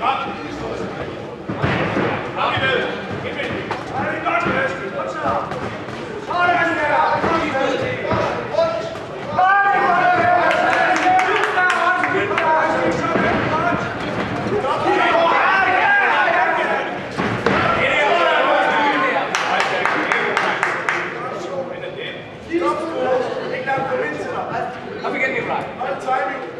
Stop! Take that for me. Up again, you're right. What timing?